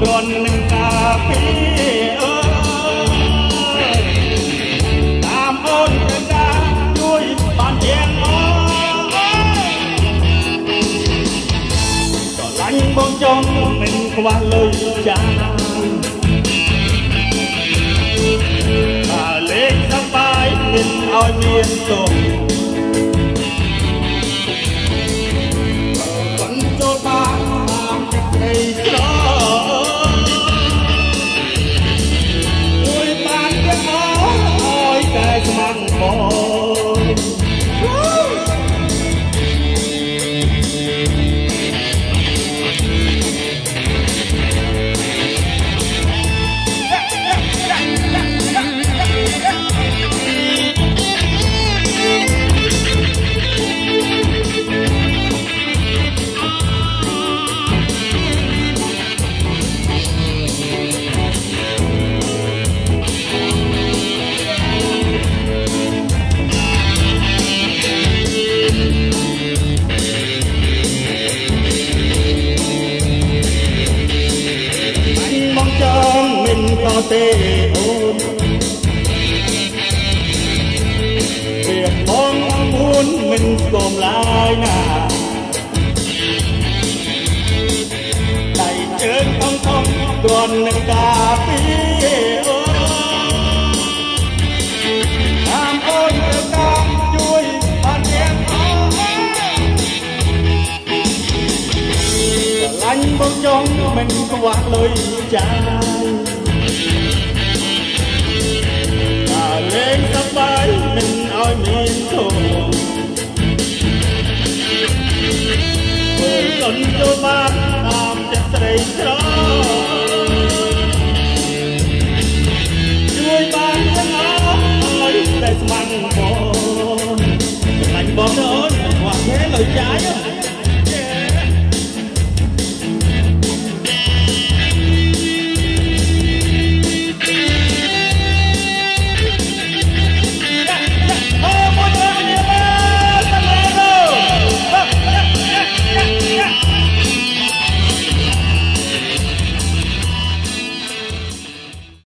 ពីអើយតាមអូនទៅការជួយបានយ៉ាងអើយក៏ឡាញ់បងចង់មិនខ្វះលុយចាយបើលេងសប្បាយមានឲ្យមានទុំបើមិនចូលបានតាមចិត្តនៃ ស្ទេអូនវាផងពួនមិនស្គមឡើយណាដៃជើងធំធំគ្រាន់នឹងការពីអូនតាមអូនទៅតាមជួយបានអ្នកអូនស្រឡាញ់បងចង់មិនខ្វះលុយចាយ Yeah, I know.